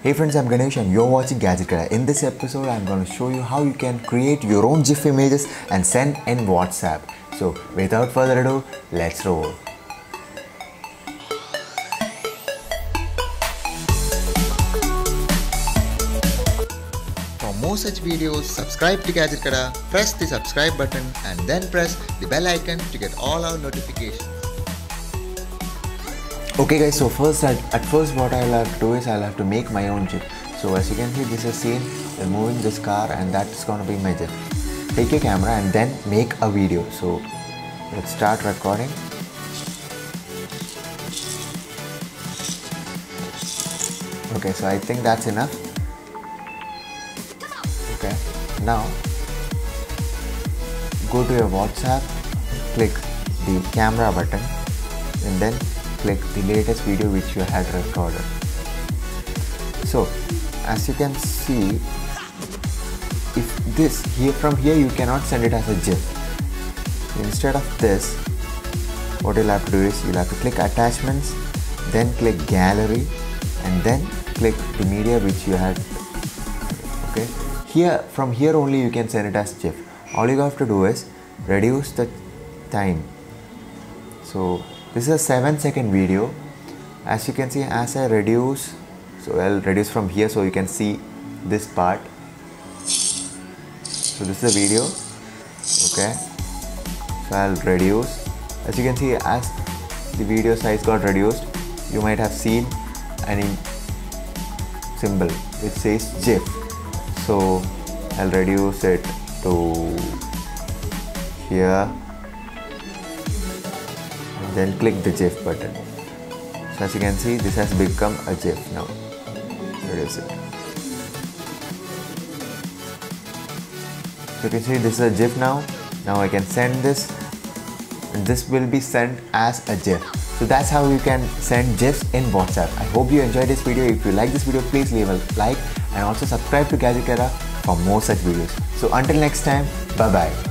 Hey friends, I'm Ganesh and you're watching Gadget Kada. In this episode, I'm going to show you how you can create your own GIF images and send in WhatsApp. So, without further ado, let's roll. For more such videos, subscribe to Gadget Kada, press the subscribe button and then press the bell icon to get all our notifications. Okay guys, so first at, at first what I'll have to do is I'll have to make my own GIF. So as you can see this is scene, we're this car and that's gonna be my GIF. Take your camera and then make a video. So let's start recording. Okay, so I think that's enough. Okay, now go to your WhatsApp, click the camera button and then click the latest video which you had recorded. So as you can see if this here from here you cannot send it as a GIF. Instead of this what you'll have to do is you'll have to click attachments then click gallery and then click the media which you had okay here from here only you can send it as GIF all you have to do is reduce the time so this is a 7 second video. As you can see as I reduce so I'll reduce from here so you can see this part. So this is a video okay? So I'll reduce. As you can see as the video size got reduced you might have seen any symbol. Which says GIF. So I'll reduce it to here then click the GIF button so as you can see this has become a GIF now reduce it so you can see this is a GIF now now I can send this and this will be sent as a GIF so that's how you can send GIFs in WhatsApp. I hope you enjoyed this video. If you like this video, please leave a like and also subscribe to Gadget Kada for more such videos. So until next time, bye bye.